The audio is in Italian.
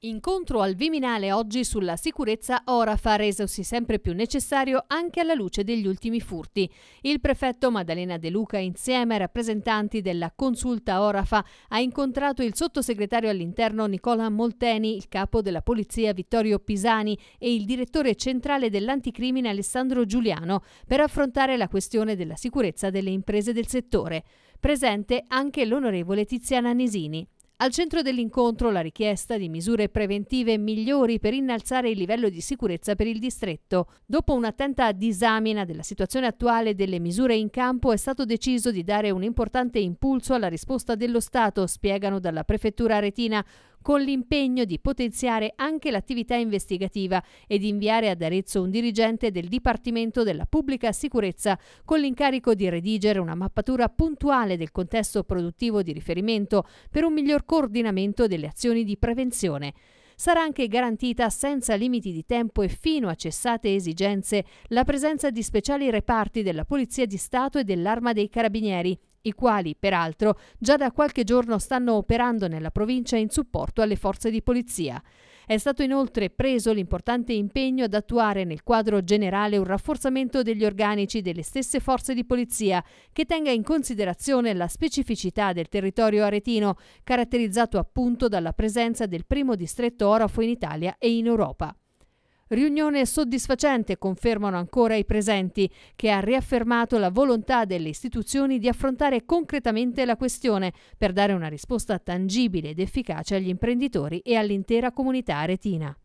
Incontro al Viminale oggi sulla sicurezza Orafa resosi sempre più necessario anche alla luce degli ultimi furti. Il prefetto Maddalena De Luca insieme ai rappresentanti della consulta Orafa ha incontrato il sottosegretario all'interno Nicola Molteni, il capo della polizia Vittorio Pisani e il direttore centrale dell'anticrimine Alessandro Giuliano per affrontare la questione della sicurezza delle imprese del settore. Presente anche l'onorevole Tiziana Nesini. Al centro dell'incontro la richiesta di misure preventive migliori per innalzare il livello di sicurezza per il distretto. Dopo un'attenta disamina della situazione attuale e delle misure in campo è stato deciso di dare un importante impulso alla risposta dello Stato, spiegano dalla Prefettura Aretina, con l'impegno di potenziare anche l'attività investigativa e di inviare ad Arezzo un dirigente del Dipartimento della Pubblica Sicurezza con l'incarico di redigere una mappatura puntuale del contesto produttivo di riferimento per un miglior coordinamento delle azioni di prevenzione. Sarà anche garantita senza limiti di tempo e fino a cessate esigenze la presenza di speciali reparti della Polizia di Stato e dell'Arma dei Carabinieri i quali, peraltro, già da qualche giorno stanno operando nella provincia in supporto alle forze di polizia. È stato inoltre preso l'importante impegno ad attuare nel quadro generale un rafforzamento degli organici delle stesse forze di polizia che tenga in considerazione la specificità del territorio aretino, caratterizzato appunto dalla presenza del primo distretto orafo in Italia e in Europa. Riunione soddisfacente, confermano ancora i presenti, che ha riaffermato la volontà delle istituzioni di affrontare concretamente la questione per dare una risposta tangibile ed efficace agli imprenditori e all'intera comunità aretina.